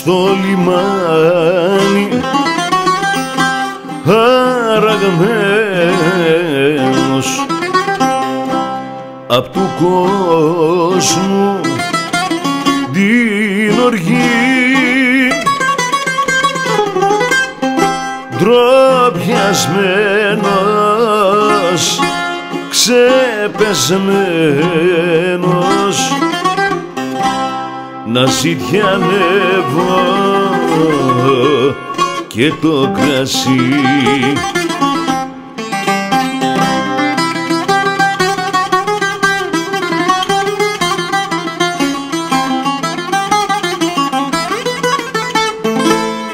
στο λιμάνι. Αραγμένος απ' του κόσμου την οργή. Ντροπιασμένος ξεπεσμένος να ζητιανεύω και το κρασί.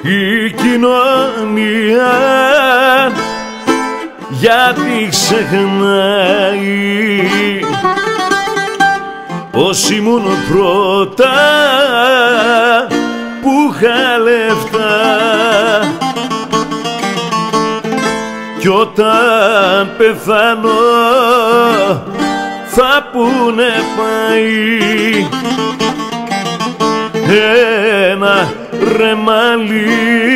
Η κοινωνία γιατί ξεχνάει πως ήμουν πρώτα που είχα λεφτά. Κι όταν πεθάνω θα πούνε πάει. Ένα ρεμάλι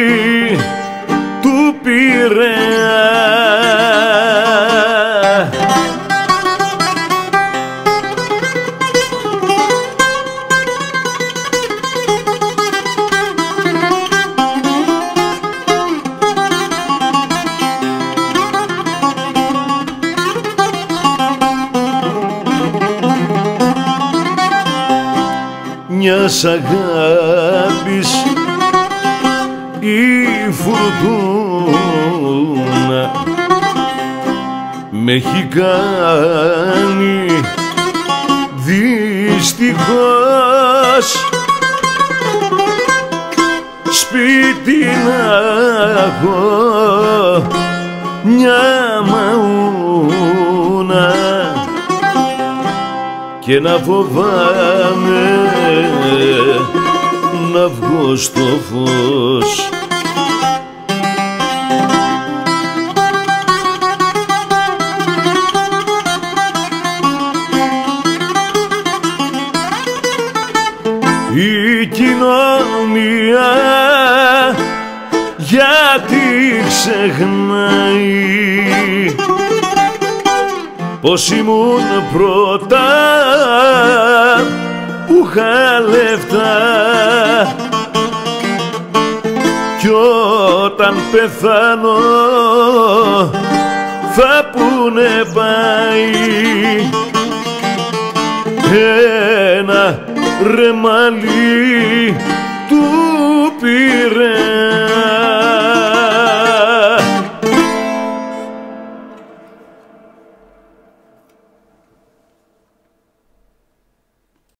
μιας αγάπης η φουρτούνα με έχει κάνει δυστυχώς σπίτι να έχω μια μαούνα και να φοβάμαι να βγω στο φως. Η κοινωνία γιατί ξεχνάει πως ήμουν πρώτα που είχα λεφτά. Κι όταν πεθάνω θα πούνε πάει. Ένα ρεμαλί